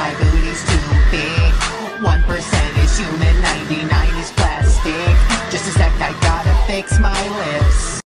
my booty's too big. 1% is human, 99 is plastic. Just a sec, I gotta fix my lips.